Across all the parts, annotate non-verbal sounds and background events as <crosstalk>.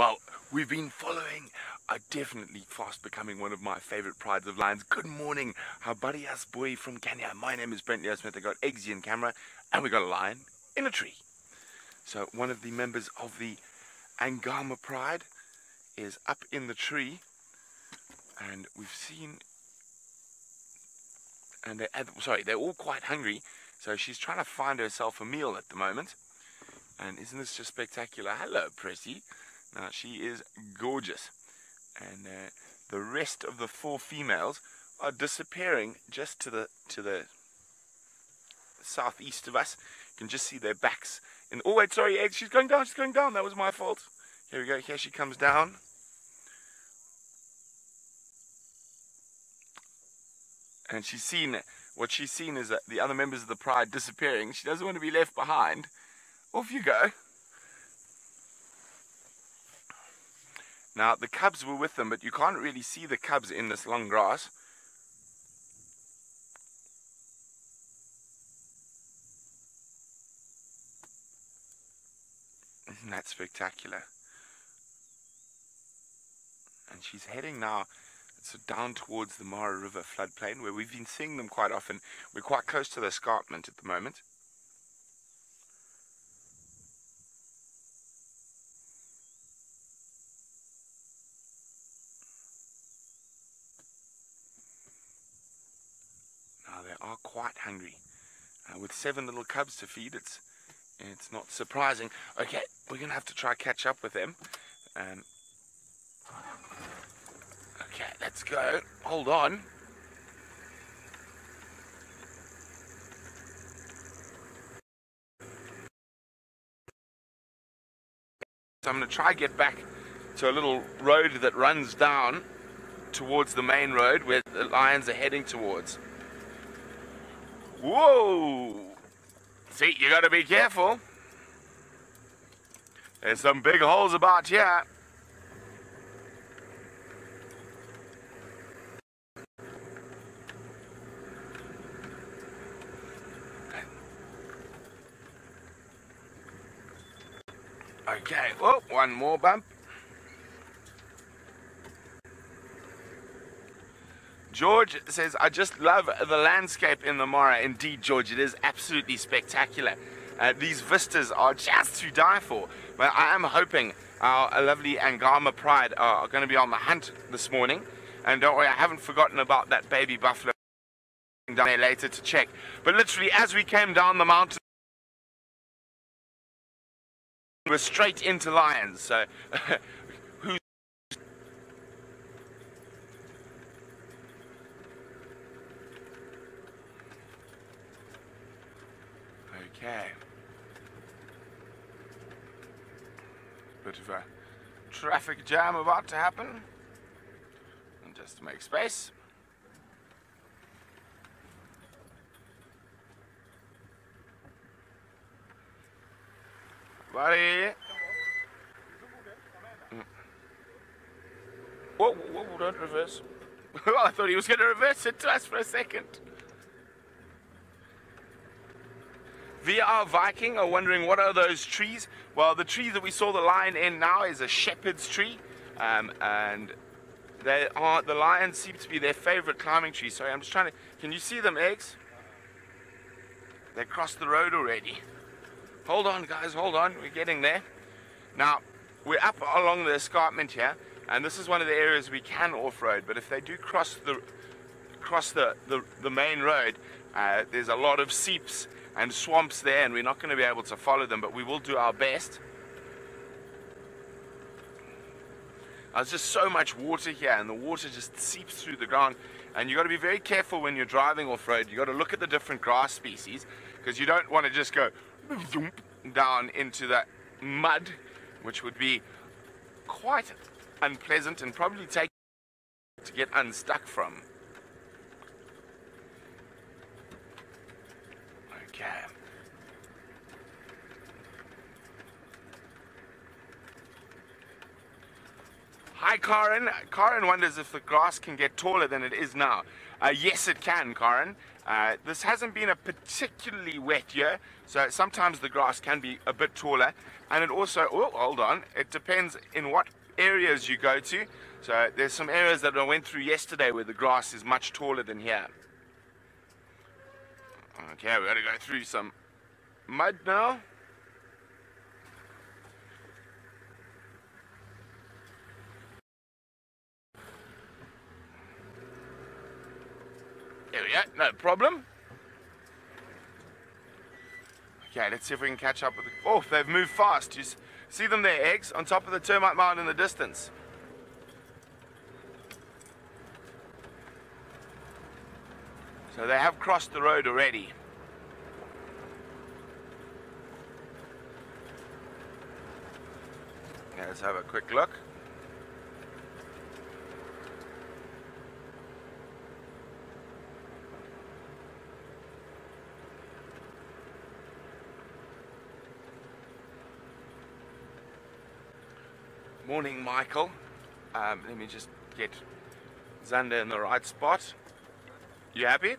Well, we've been following are definitely fast becoming one of my favorite prides of lions. Good morning, habari boy from Kenya. My name is Brent Smith. I got Eggsy in camera, and we got a lion in a tree. So one of the members of the Angama Pride is up in the tree, and we've seen, and they're sorry, they're all quite hungry. So she's trying to find herself a meal at the moment. And isn't this just spectacular? Hello, Pressy. Now she is gorgeous and uh, the rest of the four females are disappearing just to the to the southeast of us. You can just see their backs. And oh wait, sorry, eggs. She's going down. She's going down. That was my fault. Here we go. Here she comes down. And she's seen what she's seen is that the other members of the pride disappearing. She doesn't want to be left behind. Off you go. Now, the cubs were with them, but you can't really see the cubs in this long grass. <laughs> Isn't that spectacular? And she's heading now so down towards the Mara River floodplain where we've been seeing them quite often. We're quite close to the escarpment at the moment. are quite hungry. Uh, with seven little cubs to feed, it's it's not surprising. Okay, we're gonna have to try catch up with them. Um, okay, let's go. Hold on. So I'm going to try get back to a little road that runs down towards the main road where the lions are heading towards. Whoa! See, you gotta be careful. There's some big holes about here. Okay, oh, one more bump. George says, I just love the landscape in the Mara. Indeed, George, it is absolutely spectacular. Uh, these vistas are just to die for. But I am hoping our lovely Angama Pride are going to be on the hunt this morning. And don't worry, I haven't forgotten about that baby buffalo down there later to check. But literally, as we came down the mountain, we were straight into lions. So <laughs> Okay. Bit of a traffic jam about to happen. And just to make space. Buddy. Mm. Whoa, whoa, whoa, don't reverse. <laughs> I thought he was going to reverse it to us for a second. VR Viking are wondering what are those trees? Well, the tree that we saw the lion in now is a shepherd's tree, um, and they are the lions seem to be their favorite climbing tree. Sorry, I'm just trying to. Can you see them, eggs? They crossed the road already. Hold on, guys, hold on. We're getting there. Now, we're up along the escarpment here, and this is one of the areas we can off-road. But if they do cross the cross the the, the main road, uh, there's a lot of seeps and swamps there and we're not going to be able to follow them but we will do our best. There's just so much water here and the water just seeps through the ground. And you've got to be very careful when you're driving off-road you've got to look at the different grass species because you don't want to just go down into that mud which would be quite unpleasant and probably take to get unstuck from can. Hi, Karen. Karen wonders if the grass can get taller than it is now. Uh, yes, it can, Karen. Uh, this hasn't been a particularly wet year, so sometimes the grass can be a bit taller. And it also, oh, hold on, it depends in what areas you go to. So there's some areas that I went through yesterday where the grass is much taller than here. Okay, we got to go through some mud now. There we go, no problem. Okay, let's see if we can catch up with the... Oh, they've moved fast. You see them there, eggs, on top of the termite mound in the distance. So they have crossed the road already. Okay, let's have a quick look. Morning, Michael. Um, let me just get Xander in the right spot. You happy?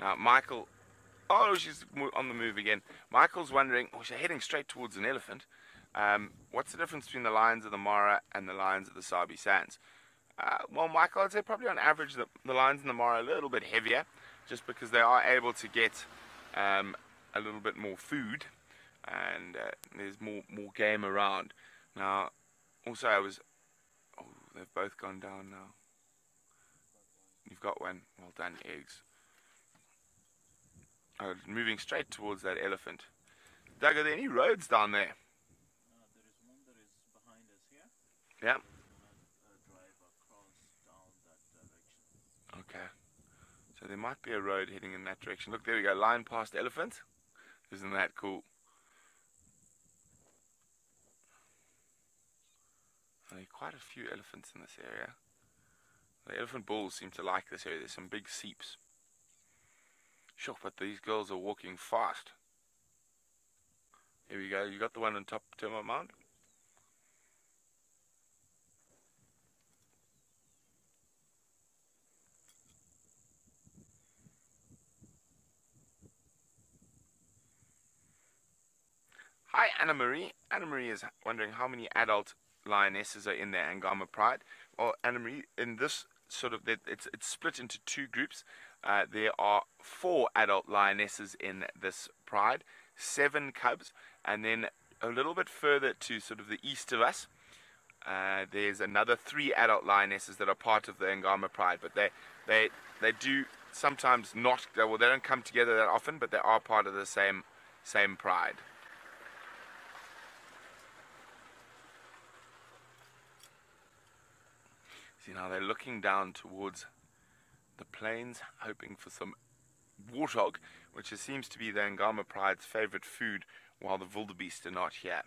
Now, Michael. Oh, she's on the move again. Michael's wondering. Oh, she's heading straight towards an elephant. Um, what's the difference between the lions of the Mara and the lions of the Sabi Sands? Uh, well, Michael, I'd say probably on average the, the lions in the Mara are a little bit heavier, just because they are able to get um, a little bit more food and uh, there's more more game around. Now, also I was, oh, they've both gone down now. You've got one. Well done, eggs. I was moving straight towards that elephant. Doug, are there any roads down there? Uh, there is one that is behind us here. Yeah. Okay. So there might be a road heading in that direction. Look, there we go. Line past elephant. Isn't that cool? Quite a few elephants in this area. The elephant bulls seem to like this area. There's some big seeps. Sure, but these girls are walking fast. Here we go. You got the one on top of Termite Mound? Hi, Anna Marie. Anna Marie is wondering how many adult lionesses are in the Angama Pride. Marie, in this sort of, it's, it's split into two groups. Uh, there are four adult lionesses in this pride, seven cubs, and then a little bit further to sort of the east of us, uh, there's another three adult lionesses that are part of the Angama Pride, but they they they do sometimes not well they don't come together that often, but they are part of the same same pride. See now they're looking down towards the plains, hoping for some warthog, which seems to be the Angama Pride's favorite food, while the wildebeest are not here.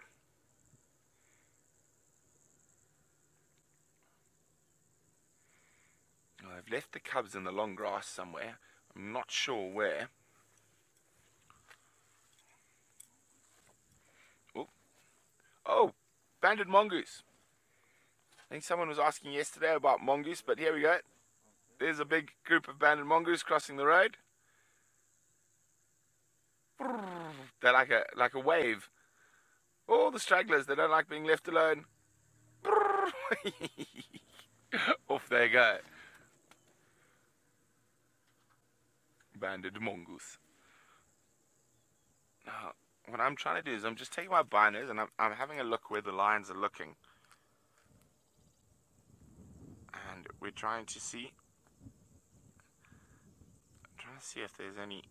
I've left the cubs in the long grass somewhere. I'm not sure where. Oh, oh banded mongoose. I think someone was asking yesterday about mongoose, but here we go. There's a big group of banded mongoose crossing the road. They're like a like a wave. All the stragglers, they don't like being left alone. <laughs> Off they go. Banded mongoose. Now, what I'm trying to do is I'm just taking my binders and I'm, I'm having a look where the lines are looking. We're trying to see trying to see if there's any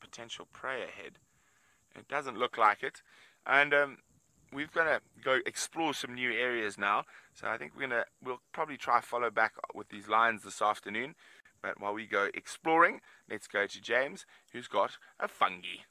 potential prey ahead. It doesn't look like it, and um, we're gonna go explore some new areas now. So I think we're gonna we'll probably try follow back with these lines this afternoon. But while we go exploring, let's go to James, who's got a fungi.